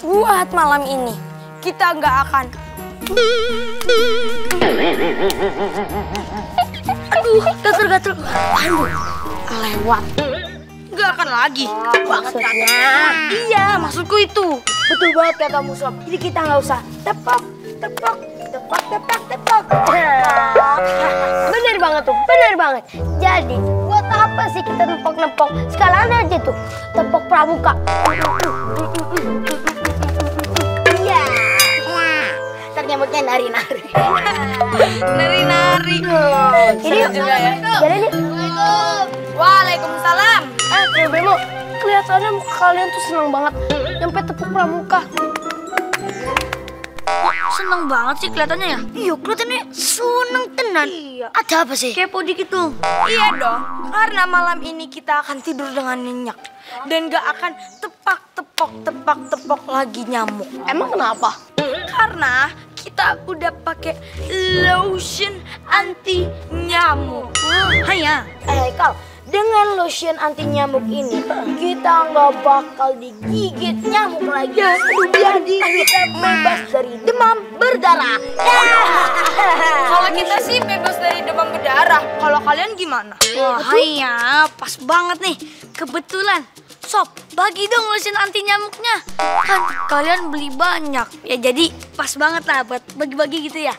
buat malam ini kita nggak akan. Aduh, gatel-gatel. Aduh, lewat. Nggak akan lagi. Maksudnya. Iya, maksudku itu. Betul banget kata Musab. Jadi kita nggak usah tepok, tepok, tepok, tepok, tepok. bener banget tuh, bener banget. Jadi buat apa sih kita nepok-nepok? Sekalian aja tuh, tepok pramuka. Nari-nari. Nari-nari. Jadi juga ya. Jadi nih. Waalaikumsalam. Eh, Trio Bemo, kelihatannya kalian tuh seneng banget nyampe tepuk pramuka. Seneng banget sih kelihatannya ya. Iya, kelihatannya seneng tenan. Iya. Ada apa sih? Kepo dikit tuh. Iya dong, karena malam ini kita akan tidur dengan nyenyak dan gak akan tepak tepok tepak tepok lagi nyamuk. Emang kenapa? Karena kita udah pakai lotion anti nyamuk. Hanya. Eh, Kal, dengan lotion anti nyamuk ini, kita nggak bakal digigit nyamuk lagi. Jadi kita bebas dari demam berdarah. Kalau kita sih bebas dari demam berdarah. Kalau kalian gimana? Wah, hanya pas banget nih. Kebetulan. Sob, bagi dong lotion anti nyamuknya. Kan kalian beli banyak. Ya jadi pas banget lah buat bagi-bagi gitu ya.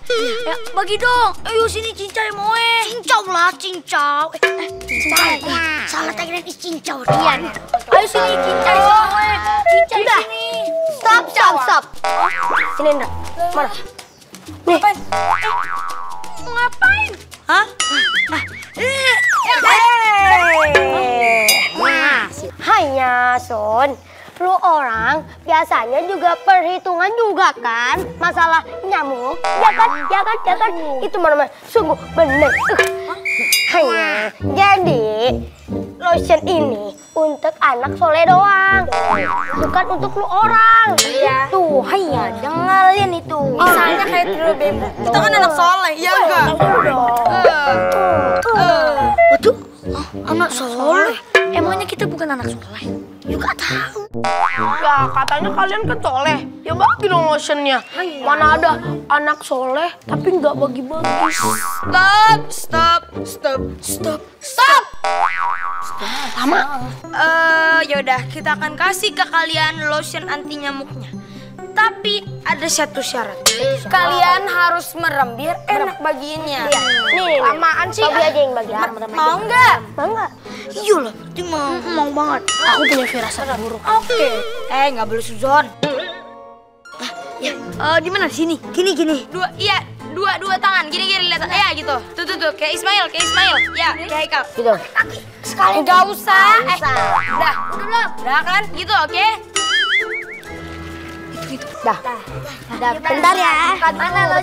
Ya, bagi dong. Ayo sini cincai moe. Cincau lah, cincau. Eh, eh, cincau. Salah tagline is cincau. Iya. Ayo sini cincai moe. Cincai Udah. sini. Stop, stop, stop. Sini, Indra. Mana? Nih. Ngapain? Eh, ngapain? Hah? Eh, Son. Lu orang biasanya juga perhitungan juga kan masalah nyamuk, ya kan, ya kan, ya kan. Itu mana sungguh bener. Uh. Hanya, jadi lotion ini untuk anak soleh doang, bukan untuk lu orang. Iya. Tuh, hanya dengerin itu. Misalnya kayak Trio Bemo. Kita kan anak soleh, ya enggak? Betul. Anak soleh? Emangnya kita bukan anak soleh? Gak tahu. Ya katanya kalian kan soleh. Ya bagi dong lotionnya. Mana ada anak soleh tapi nggak bagi-bagi. Stop, stop, stop, stop, stop. Lama. Eh, yaudah kita akan kasih ke kalian lotion anti nyamuknya. Tapi ada satu syarat. Kalian harus merem biar enak bagiinnya. Nih, Lamaan sih. Bagi aja yang bagi. Mau nggak? Mau nggak? Iya loh, itu mau, mau banget. Aku punya firasat buruk. Oke. Eh, nggak boleh suzon. Ya, eh, di mana? Sini. Gini, gini. Dua, iya, dua, dua tangan. Gini, gini, lihat. Ya, gitu. Tuh, tuh, tuh. Kayak Ismail, kayak Ismail. Ya, kayak Haikal. Gitu. Sekali. Nggak usah. Eh, usah. udah, udah belum? Udah kan? Gitu, oke? Dah. Dah. Bentar ya. Mana lo